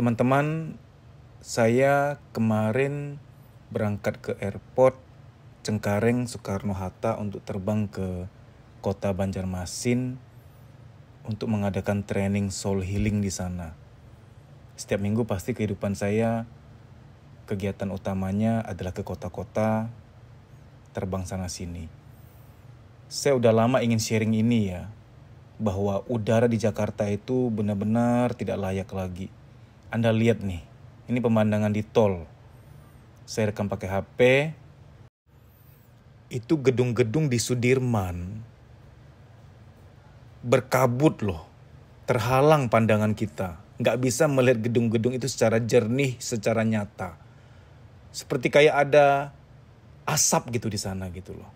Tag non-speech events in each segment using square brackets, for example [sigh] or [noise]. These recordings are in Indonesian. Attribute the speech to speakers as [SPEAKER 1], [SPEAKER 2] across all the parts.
[SPEAKER 1] Teman-teman, saya kemarin berangkat ke airport Cengkareng Soekarno-Hatta untuk terbang ke kota Banjarmasin untuk mengadakan training soul healing di sana. Setiap minggu pasti kehidupan saya kegiatan utamanya adalah ke kota-kota terbang sana sini. Saya udah lama ingin sharing ini ya, bahwa udara di Jakarta itu benar-benar tidak layak lagi. Anda lihat nih, ini pemandangan di tol. Saya rekam pakai HP. Itu gedung-gedung di Sudirman. Berkabut loh. Terhalang pandangan kita. Nggak bisa melihat gedung-gedung itu secara jernih, secara nyata. Seperti kayak ada asap gitu di sana gitu loh.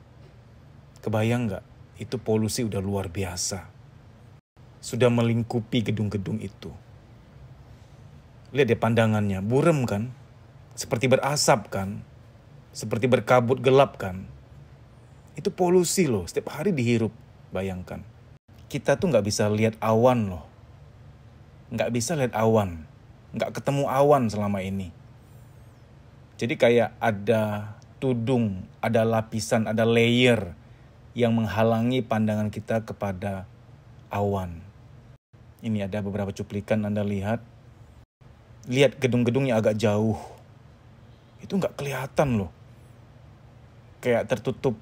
[SPEAKER 1] Kebayang nggak? Itu polusi udah luar biasa. Sudah melingkupi gedung-gedung itu. Lihat deh pandangannya, burem kan? Seperti berasap kan? Seperti berkabut gelap kan? Itu polusi loh, setiap hari dihirup, bayangkan. Kita tuh nggak bisa lihat awan loh. Nggak bisa lihat awan. Nggak ketemu awan selama ini. Jadi kayak ada tudung, ada lapisan, ada layer yang menghalangi pandangan kita kepada awan. Ini ada beberapa cuplikan Anda lihat lihat gedung-gedungnya agak jauh. Itu nggak kelihatan loh. Kayak tertutup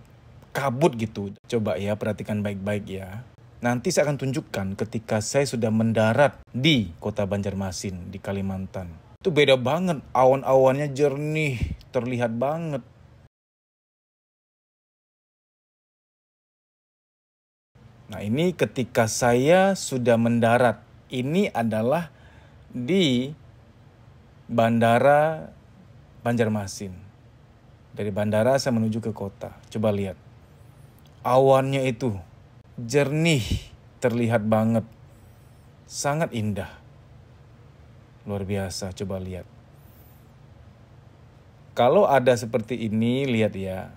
[SPEAKER 1] kabut gitu. Coba ya perhatikan baik-baik ya. Nanti saya akan tunjukkan ketika saya sudah mendarat di kota Banjarmasin di Kalimantan. Itu beda banget, awan-awannya jernih, terlihat banget. Nah ini ketika saya sudah mendarat, ini adalah di Bandara Banjarmasin. Dari bandara saya menuju ke kota. Coba lihat. Awannya itu jernih, terlihat banget. Sangat indah. Luar biasa, coba lihat. Kalau ada seperti ini, lihat ya.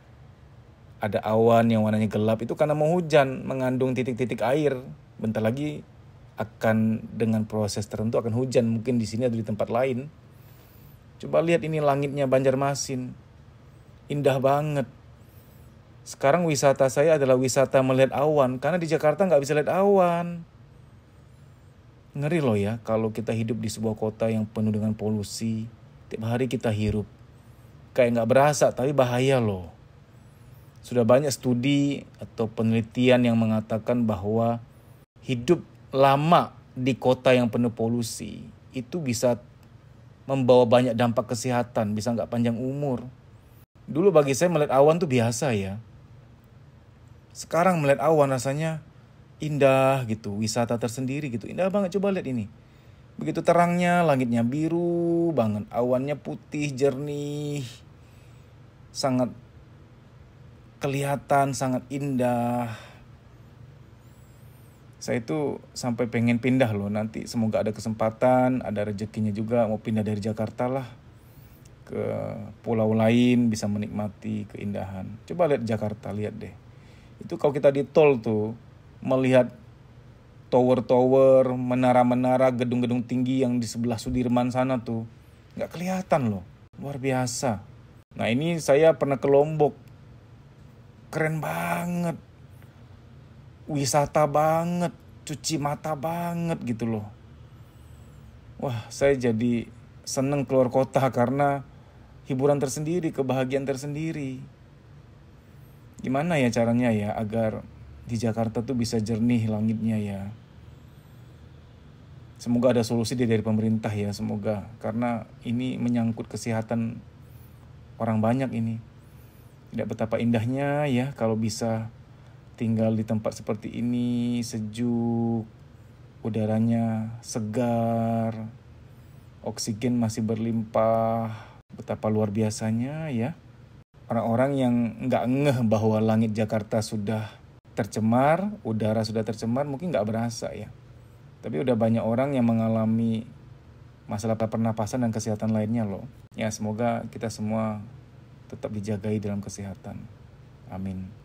[SPEAKER 1] Ada awan yang warnanya gelap itu karena mau hujan, mengandung titik-titik air. Bentar lagi akan dengan proses tertentu akan hujan, mungkin di sini atau di tempat lain. Coba lihat ini langitnya Banjarmasin. Indah banget. Sekarang wisata saya adalah wisata melihat awan. Karena di Jakarta nggak bisa lihat awan. Ngeri loh ya kalau kita hidup di sebuah kota yang penuh dengan polusi. Tiap hari kita hirup. Kayak nggak berasa tapi bahaya loh. Sudah banyak studi atau penelitian yang mengatakan bahwa hidup lama di kota yang penuh polusi itu bisa membawa banyak dampak kesehatan, bisa nggak panjang umur. Dulu bagi saya melihat awan tuh biasa ya. Sekarang melihat awan rasanya indah gitu, wisata tersendiri gitu. Indah banget, coba lihat ini. Begitu terangnya, langitnya biru banget, awannya putih, jernih. Sangat kelihatan, sangat indah saya itu sampai pengen pindah loh nanti. Semoga ada kesempatan ada rezekinya juga. Mau pindah dari Jakarta lah ke pulau lain bisa menikmati keindahan. Coba lihat Jakarta lihat deh. Itu kalau kita di tol tuh melihat tower-tower menara-menara gedung-gedung tinggi yang di sebelah Sudirman sana tuh nggak kelihatan loh. Luar biasa. Nah ini saya pernah ke Lombok. Keren banget wisata banget, cuci mata banget gitu loh. Wah, saya jadi seneng keluar kota [laughs] karena hiburan tersendiri, kebahagiaan tersendiri. Gimana ya caranya ya agar di Jakarta tuh bisa jernih langitnya ya. Semoga ada solusi dari pemerintah ya, semoga karena ini menyangkut kesehatan orang banyak ini. Tidak betapa indahnya ya kalau bisa tinggal di tempat seperti ini sejuk, udaranya segar, oksigen masih berlimpah, betapa luar biasanya ya. Orang-orang yang nggak ngeh bahwa langit Jakarta sudah tercemar, udara sudah tercemar, mungkin nggak berasa ya. Tapi udah banyak orang yang mengalami masalah pernapasan dan kesehatan lainnya loh. Ya semoga kita semua tetap dijagai dalam kesehatan. Amin.